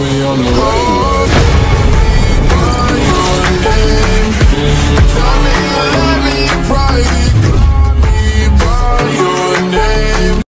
me on the road.